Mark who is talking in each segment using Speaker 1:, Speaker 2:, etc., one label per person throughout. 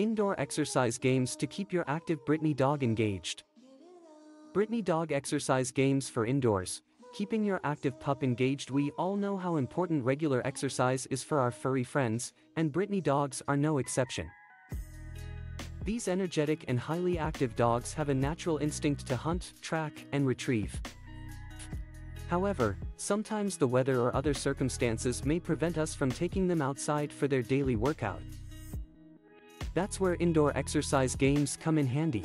Speaker 1: Indoor exercise games to keep your active Brittany dog engaged. Brittany dog exercise games for indoors. Keeping your active pup engaged We all know how important regular exercise is for our furry friends, and Brittany dogs are no exception. These energetic and highly active dogs have a natural instinct to hunt, track, and retrieve. However, sometimes the weather or other circumstances may prevent us from taking them outside for their daily workout. That's where indoor exercise games come in handy.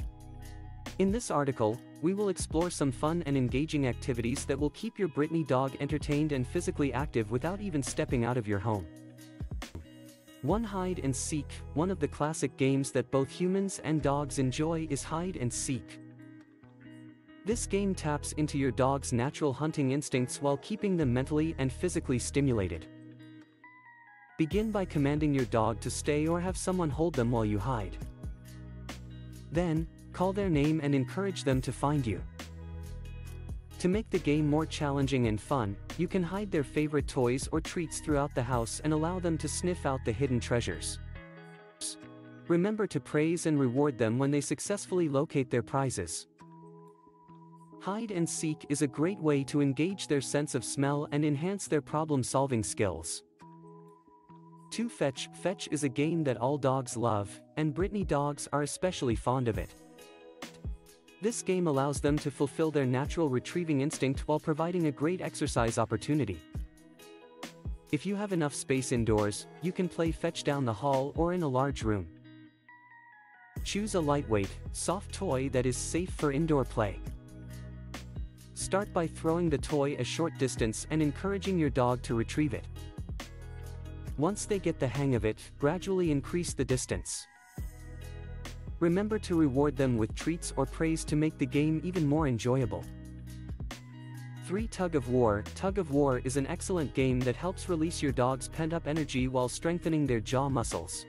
Speaker 1: In this article, we will explore some fun and engaging activities that will keep your Brittany dog entertained and physically active without even stepping out of your home. 1 Hide and Seek, one of the classic games that both humans and dogs enjoy is hide and seek. This game taps into your dog's natural hunting instincts while keeping them mentally and physically stimulated. Begin by commanding your dog to stay or have someone hold them while you hide. Then, call their name and encourage them to find you. To make the game more challenging and fun, you can hide their favorite toys or treats throughout the house and allow them to sniff out the hidden treasures. Remember to praise and reward them when they successfully locate their prizes. Hide and seek is a great way to engage their sense of smell and enhance their problem-solving skills. 2 Fetch Fetch is a game that all dogs love, and Brittany dogs are especially fond of it. This game allows them to fulfill their natural retrieving instinct while providing a great exercise opportunity. If you have enough space indoors, you can play fetch down the hall or in a large room. Choose a lightweight, soft toy that is safe for indoor play. Start by throwing the toy a short distance and encouraging your dog to retrieve it. Once they get the hang of it, gradually increase the distance. Remember to reward them with treats or praise to make the game even more enjoyable. 3 Tug of War Tug of War is an excellent game that helps release your dog's pent-up energy while strengthening their jaw muscles.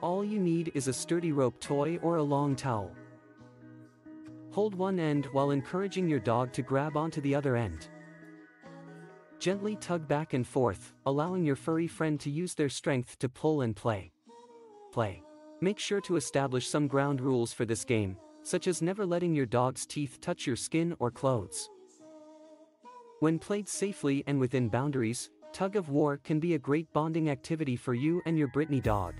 Speaker 1: All you need is a sturdy rope toy or a long towel. Hold one end while encouraging your dog to grab onto the other end. Gently tug back and forth, allowing your furry friend to use their strength to pull and play. Play. Make sure to establish some ground rules for this game, such as never letting your dog's teeth touch your skin or clothes. When played safely and within boundaries, tug of war can be a great bonding activity for you and your Brittany dog.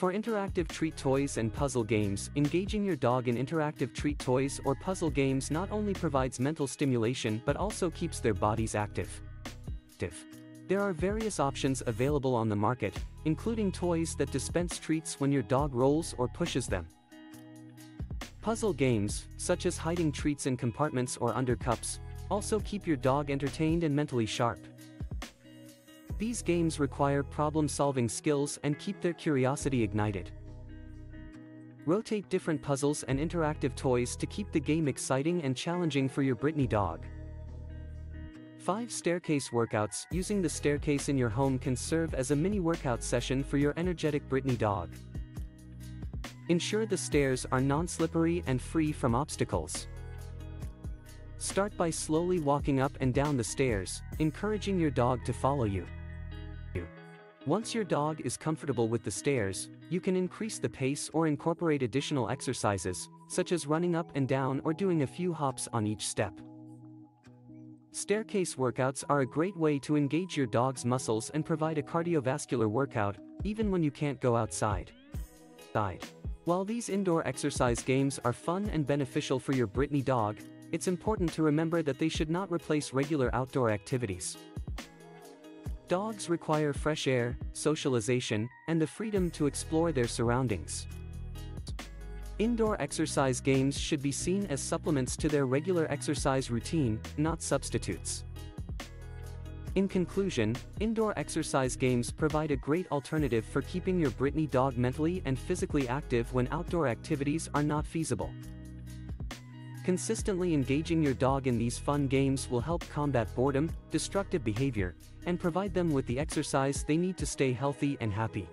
Speaker 1: For interactive treat toys and puzzle games, engaging your dog in interactive treat toys or puzzle games not only provides mental stimulation but also keeps their bodies active. There are various options available on the market, including toys that dispense treats when your dog rolls or pushes them. Puzzle games, such as hiding treats in compartments or under cups, also keep your dog entertained and mentally sharp. These games require problem-solving skills and keep their curiosity ignited. Rotate different puzzles and interactive toys to keep the game exciting and challenging for your Brittany dog. 5 Staircase Workouts Using the staircase in your home can serve as a mini workout session for your energetic Brittany dog. Ensure the stairs are non-slippery and free from obstacles. Start by slowly walking up and down the stairs, encouraging your dog to follow you. Once your dog is comfortable with the stairs, you can increase the pace or incorporate additional exercises, such as running up and down or doing a few hops on each step. Staircase workouts are a great way to engage your dog's muscles and provide a cardiovascular workout, even when you can't go outside. While these indoor exercise games are fun and beneficial for your Brittany dog, it's important to remember that they should not replace regular outdoor activities. Dogs require fresh air, socialization, and the freedom to explore their surroundings. Indoor exercise games should be seen as supplements to their regular exercise routine, not substitutes. In conclusion, indoor exercise games provide a great alternative for keeping your Brittany dog mentally and physically active when outdoor activities are not feasible. Consistently engaging your dog in these fun games will help combat boredom, destructive behavior, and provide them with the exercise they need to stay healthy and happy.